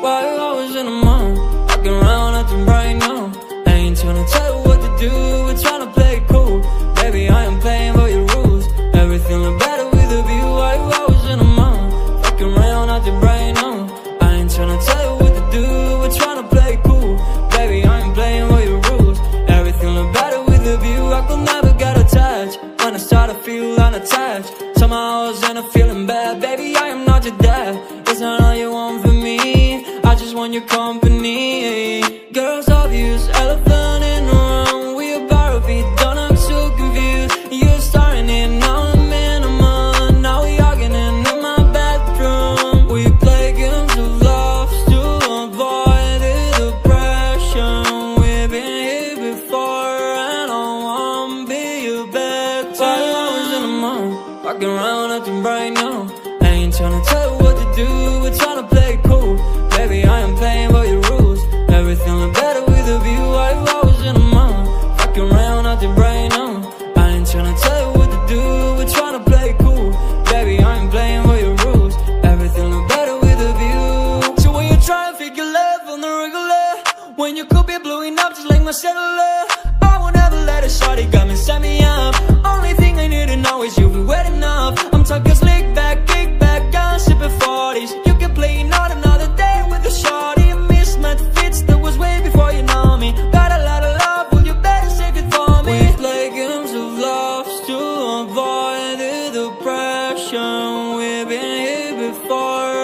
Why you always in the mood? Walking around acting right now. I ain't tryna tell you what to do. We're tryna play it cool. Baby, I am playing by your rules. Everything look better with a view. Why you always in the mood? Walking around acting right now. I ain't tryna tell you what to do. We're tryna play it cool. Baby, I am playing by your rules. Everything look better with a view. I could never get attached. When I start to feel unattached. Somehow I was in a feeling bad. Baby, I am not your dad. Want your company. Girls obvious, elephant in the room. We about to be done. I'm so confused. You're starting it, now I'm in a month. Now we arguing in my bedroom. We play games of love to avoid the depression. We've been here before, and I won't be your bed. You always in the mood? Walking around acting right now. I ain't tryna tell you what to do. When your coupe be blowing up just like my cellular. I won't ever let a shorty got me, set me up. Only thing I need to know is you've been wet enough. I'm talking slick back, kick back, I'm sipping 40s You can play not another day with a shorty. A mismatch fits that was way before you know me. Got a lot of love, well you better save it for me. We play games of love to avoid the depression We've been here before.